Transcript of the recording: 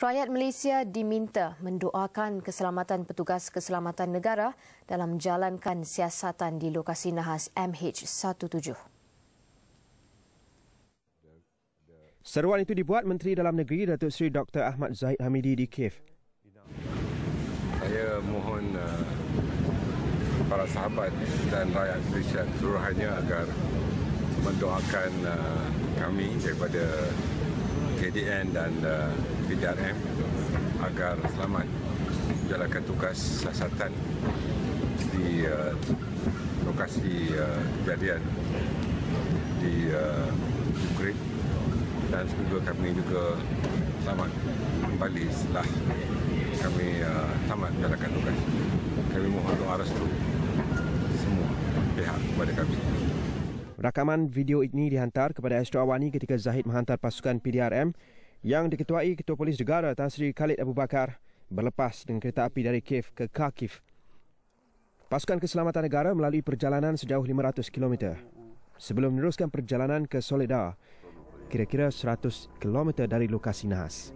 Rakyat Malaysia diminta mendoakan keselamatan petugas keselamatan negara dalam menjalankan siasatan di lokasi nahas MH17. Seruan itu dibuat Menteri Dalam Negeri Datuk Seri Dr. Ahmad Zahid Hamidi di Kiev. Saya mohon uh, para sahabat dan rakyat Malaysia seluruhnya agar mendoakan uh, kami daripada KDN dan uh, PDRM agar selamat menjalankan tugas siasatan di uh, lokasi uh, kejadian di uh, Ukraine dan semoga kami juga selamat kembali setelah kami uh, tamat menjalankan tugas. Kami mohon doa restu semua pihak kepada kami. Rakaman video ini dihantar kepada Astro Awani ketika Zahid menghantar pasukan PDRM yang diketuai Ketua Polis Negara Tan Sri Khalid Abu Bakar berlepas dengan kereta api dari Kiev ke Kharkiv. Pasukan Keselamatan Negara melalui perjalanan sejauh 500 km sebelum meneruskan perjalanan ke Soledar, kira-kira 100 km dari lokasi nahas.